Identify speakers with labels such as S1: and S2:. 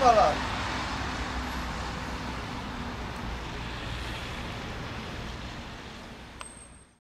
S1: vamos lá.